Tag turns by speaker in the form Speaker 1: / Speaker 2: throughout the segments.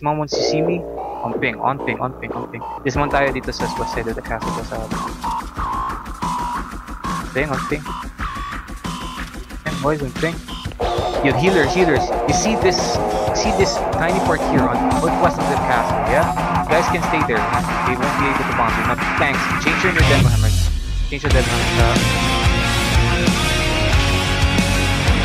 Speaker 1: Mom wants to see me. On ping, on ping, on ping, on ping. Dismount tayo dito sa of the castle sa Ping, on ping. And boys, on ping. You healers, healers. You see this, see this tiny part here on northwest of the castle, yeah? You guys can stay there. They won't be able to bomb you. Now, thanks. Change your demo hammers. Change your demo hammers.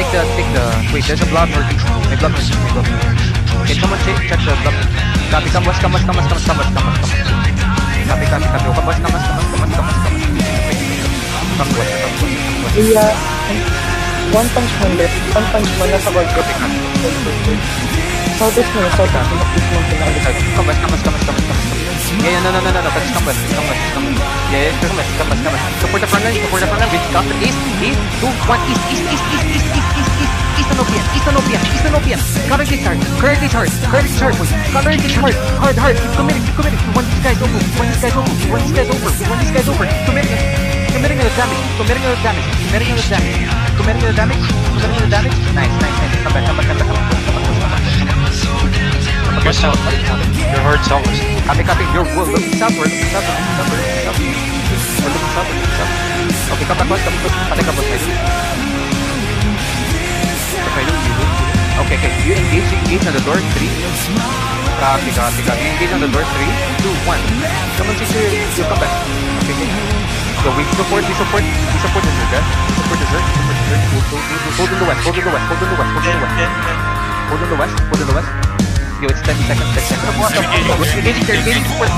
Speaker 1: take the take the wait there's a blood merge. My blood merge. My blood. Okay, come on, check, check the blood. Copy, come on, come on, come on, come on, come on, come on, come on. Copy, copy, copy. Come on, come on, come on, come on, come on, come on. Come on, come on.
Speaker 2: Yeah. One punch one left, one punch one nasa gold
Speaker 1: ko.
Speaker 2: Southeast mo, southeast mo.
Speaker 1: Come on, come on, come on, come on, come on. Yeah, yeah, no, no, no, no, no, just come west, come west, come west. Yeah, yeah, come west, come west, come west. Support the front line, support the front line. With counter east, east, two, one, east, east, east, east, east, east, east, east. Eastern Opian, Eastern Opian, Eastern Opian. Counter this hard, counter this hard, counter this hard. Counter this hard, hard, hard. Keep committing, keep committing. We want these guys over, we want these guys over, we want these guys over, we want these guys over. Committing. Committing the damage, committing the damage, committing the damage, committing the damage, committing the damage. Nice, nice, nice. Come back, come back, come back, come back, come back, come back, come back.
Speaker 3: You're south. You're hard southwest.
Speaker 1: Copy, copy. You're we're looking southward, looking southward, looking southward, looking southward. We're looking southward, looking southward. Okay, come back, come back, come back. Patay ka, boss. Okay, you. Okay, okay. You engage, engage on the door. Three. Copy, copy, copy. Engage on the door. Three, two, one. Come on, sister. You come back. Okay, okay. So we support, we support, we support the Zerg, eh? We support the Zerg, support the Zerg. Hold in the west, hold in the west, hold in the west, hold in the west. Hold in the west, hold in the west. Yo, it's 10 seconds, 10 seconds. Engaging there, engaging support.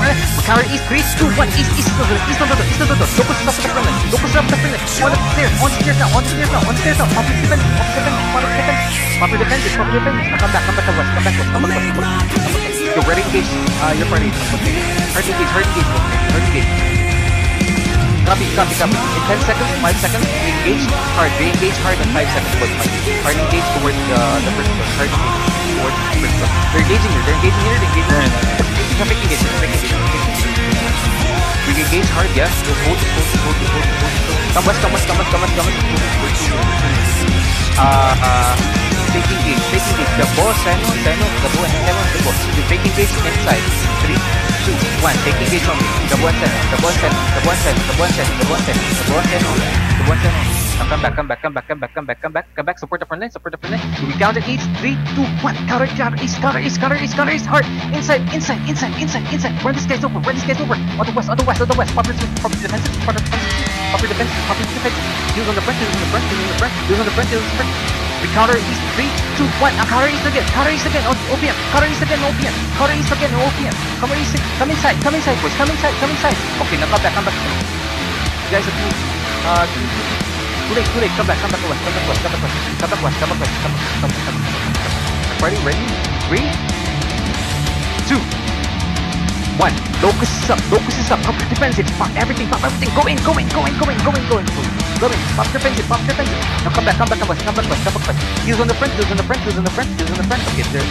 Speaker 1: Counter east, 3, 2, 1, east, east of the door, east of the door, east of the door. Locus is up to the front line, locus is up to the front line. On the stairs, on the stairs now, on the stairs now, on the stairs now. Popular defense, popular defense, popular defense. Popular defense, popular defense. Now come back, come back to west, come back west, come back west, uh. Copy, copy, copy. In 10 seconds, 5 seconds, we engage hard. We engage hard in 5 seconds. Hard engage towards the, the first one. Hard engage they're engaging here, they're engaging here, they're engaging here. Engage, come back, it. come back, engage. We can engage hard, yeah? Just hold, just hold, hold, hold, hold. Come west, come west, come west, come west, come west. Uh, uh, take engage, take engage. The boss, sign off, the boss, sign off, the boss. You take engage inside. Three, two, one. Take engage on me. The boss, sign the boss, sign the boss, sign the boss, sign the boss, sign the boss, sign the boss, sign the boss, sign come back, come back, come back, come back, come back, come back, come back. Support the front line, support the front line. We count it each. Three, two, one. Counter, counter, east, counter, east, counter, east, counter, east. Hard. Inside, inside, inside, inside, inside. Run this guy's over, run this guy's over. On the west, on the west, on the west. Proper, proper defensive, proper defensive, proper defensive, proper defensive. Use on the front, use on the front, use on the front, use on the front, use on the front. We counter east. Three, two, one. Now counter east again. Counter east again. OPM. Counter east again. OPM. Counter east again. OPM. Come east. Come inside. Come inside, boys. Come inside. Come inside. Okay, now come back. Come back. You guys are too. Uh, too late. Too late. Come back. Come back. Come back. Come back west. Come back west. Come back. Come back. Come back. Come back. Ready? Ready? Three, two, one. Locus is up. Locus is up. Pop defensive. Pop everything. Pop everything. Go in. Go in. Go in. Go in. Go in. Go in. Go in. go Pop defensive. Pop defensive. Now come back. Come back. Come back. Come back. Come back. West. He's on the front. He's on the front. He's on the front. He's on the front. Okay, there.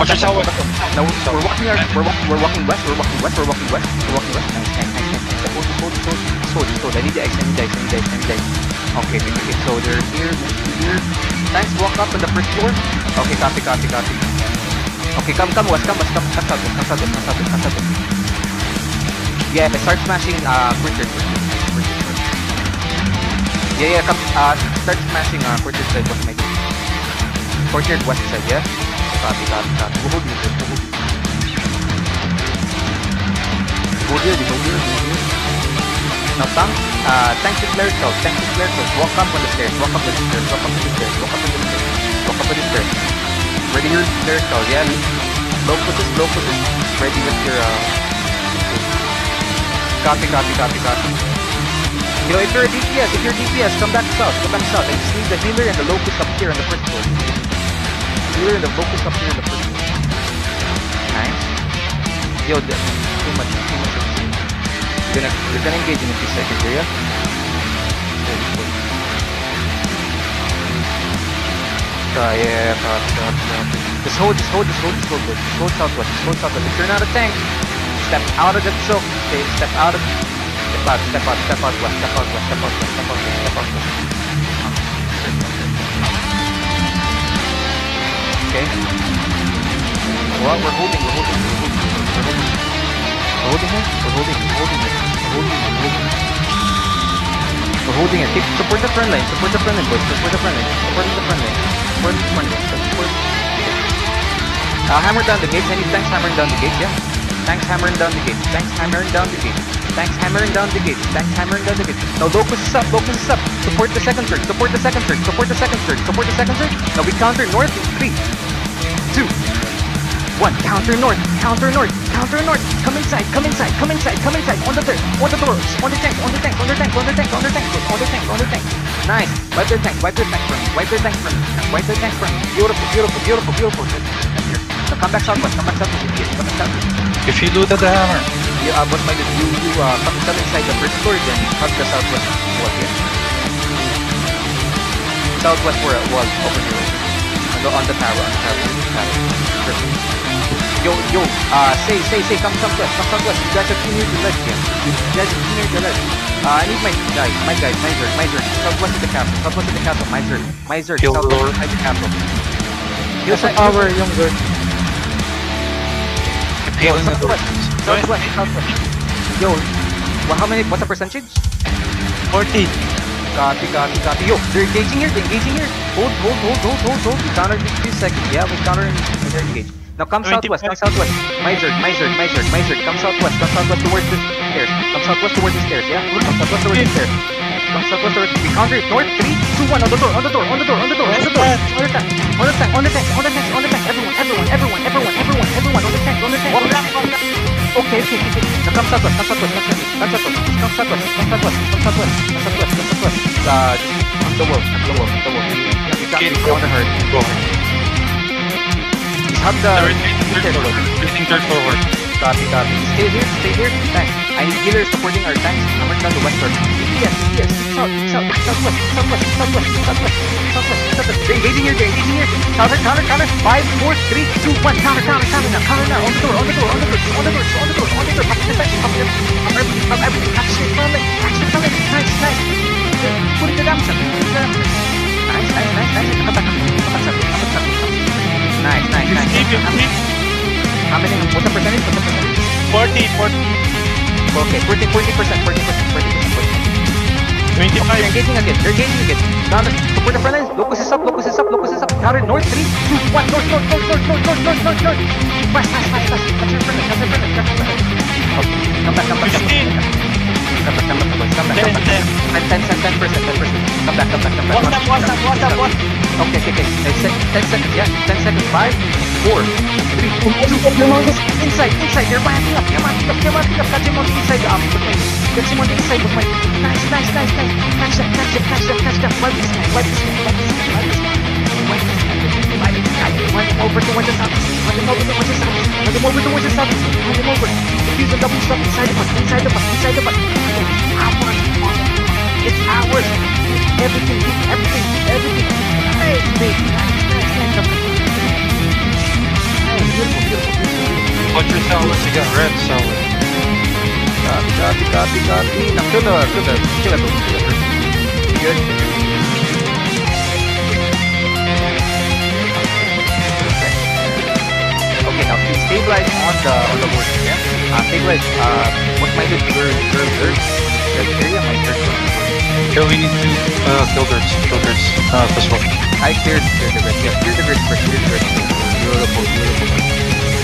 Speaker 3: Watch your southwest.
Speaker 1: Now we're, we're walking. We're walking. We're walking west. We're walking west. We're walking west. We're walking west. Nice. Nice. Nice. Nice. Hold. Hold. Hold. Hold. Hold. I need the X. I need the X. I need the X. I need the X. Okay. Okay. Okay. So they're here. Here. Thanks. Walk up on the first floor. Okay. Copy. Copy. Copy. Okay. Come. Come west. Come west. Come. Come south. Come south. Come south. Come south. Yeah. Start smashing. Uh. Quarter. Yeah. Yeah. Come. Uh. Start smashing. Uh. Quarter side. What's my Courtyard west side. Yeah. Copy. Copy. Copy. We'll hold you. We'll hold. Hold here. Hold here. Hold here. Now, tank, uh, tank to clerical, tank to clerical. Walk up on the stairs, walk up on the stairs, walk up on the stairs, walk up on the stairs, walk up on the stairs. Ready your clerical, yeah? Low focus. Ready with your, uh... Copy, copy, copy, copy. You know, if you're a DPS, if you're a DPS, come back south, come back south. I just need the healer and the locust up here on the first floor. Healer and the locust up here on the first floor. Nice. Yo, too much. Gonna, you're gonna engage in a few seconds here. Uh, yeah, copy, copy, copy. Just hold, just hold, just hold, just hold. Just hold southwest, just hold southwest. If you're not a tank, step out of the choke, okay? Step out of, step out, step out, step out west, step out west, step out west, step out west, step out west. Okay? Well, we're holding, we're holding, we're holding, we're holding. We're holding it, we're holding, we're holding it, we're holding, we're holding. We're holding it. Keep, support the front line, support the front line, boys. Support the front line, support the front line, support the front line, support. Uh, hammer down the gates. Any tanks hammering down the gates? Yeah. Tanks hammering down the gates. Tanks hammering down the gates. Tanks hammering down the gates. Tanks hammering down the gates. Now locus is up. Locus is up. Support the second surge. Support the second surge. Support the second surge. Support the second surge. Now we counter north. in Three, two, one. Counter north. Counter north. Counter north. Come inside. Come inside. Come inside. Come inside. On the third. On the doors. On the tank. On the tank. On the tank. On the tank. On the tank. On the tank. On the tank. Nice. Wipe their tank. Wipe their tank from me. Wipe their tank from me. Wipe their tank from me. Beautiful. Beautiful. Beautiful. Beautiful. Here. Now come back southwest. Come back southwest. Come back southwest.
Speaker 3: If you looted the hammer,
Speaker 1: uh, what might you, you, uh, come, come inside the first door, then hug the southwest wall here. Southwest wall, wall over here. On the, on the tower, on the tower, on the tower. Perfect. Yo, yo, uh, say, say, say, come southwest, come southwest. You guys are too near the ledge here. You guys are too near the ledge. Uh, I need my guys, my guys, my zerg, my zerg. Southwest of the castle, southwest of the castle, my zerg, my zerg,
Speaker 3: Kill
Speaker 1: southwest
Speaker 3: Lord.
Speaker 1: of the castle.
Speaker 2: Here's a tower, yung good.
Speaker 3: healing the
Speaker 1: southwest,
Speaker 3: doors.
Speaker 1: southwest, southwest. Yo, well, how many, what's the percentage?
Speaker 3: 40.
Speaker 1: Copy, copy, copy. Yo, they're engaging here, they're engaging here. Hold, hold, hold, hold, hold, hold. We counter in three seconds. Yeah, we counter in they're engaged. Now come southwest, come southwest. My zerg, my zerg, my zerg, my zerg. Come southwest, come southwest towards the stairs. Come southwest towards the stairs, yeah? Come southwest towards the stairs. Come southwest towards We counter north, three, two, one, on the door, on the door, on the door, on the door, on the door. On the tank, on the tank, on the tank, on the tank, on the tank. Everyone, everyone, everyone, everyone, everyone, everyone, on the tank, on the tank,
Speaker 3: Okej,
Speaker 1: Stay here, stay here. Thanks. I need healers supporting our tanks. Coming down the westward. Yes, yes. South, south, southwest, southwest, southwest, southwest, southwest, southwest. They're engaging here, they're engaging here. Counter, counter, counter. Five, four, three, two, one. Counter, counter, counter now, counter now. On the door, on the door, on the door, on the door, on the door, on the door. Pop the pop the pop everything, pop everything. Action, coming, action, coming. Nice, nice. Put it down, son. Put it down. Nice, nice, nice, nice. Come back, come back, come back, come back. Nice, nice, nice.
Speaker 3: Fifty,
Speaker 1: How many- How many? What's the percentage? What's the percentage?
Speaker 3: 40, 40,
Speaker 1: Okay, 40, 40%, 40%, 40%, 40%.
Speaker 3: 25.
Speaker 1: They're engaging again, they're engaging again. Counter, support the front lines. Locus is up, locus is up, locus is up. Counter, north, 3, 2, 1, north, north, north, north, north, north, north, north, north. Fast, fast, fast, fast. Catch your front line, catch your front line, catch your front line. Okay, come back, come back, come back. Come back, come back, come back, come back, come back. 10, 10, 10, 10%, 10%. Come back, come back, come back.
Speaker 4: What's up, what's up, what's up, what?
Speaker 1: Okay, okay, okay. 10 sec- 10 seconds, yeah. 10 seconds. 5, 4, 3, 2, Inside, inside, they're ramping up, they're ramping up, they're ramping up. Catch him on the inside of the plane. Catch him on the inside of. Nice, nice, nice, nice. Catch them, catch them, catch them, catch them. Wipe this guy, wipe this guy, wipe this guy, wipe this guy. Wipe this guy, wipe this guy. Wipe him over towards the south. Wipe him over towards the south. Wipe him over towards the south. Wipe him over. Defuse the double stop inside the bus, inside the bus, inside the bus. Ours. It's ours. Everything, everything, everything. Hey, baby. Nice, nice, nice. Hey, beautiful, beautiful, beautiful.
Speaker 3: Watch your solid. You got red solid.
Speaker 1: Copy, copy, copy, copy. Now kill the, kill the, kill the, the. Good. Okay, now please stabilize on the on the board. Yeah. Uh, stabilize. Uh, what might it your your area? My third.
Speaker 3: Kill we need to uh, Kill Gilbert's uh, one.
Speaker 1: I cleared Gilbert, yeah, cleared the cleared Beautiful, beautiful.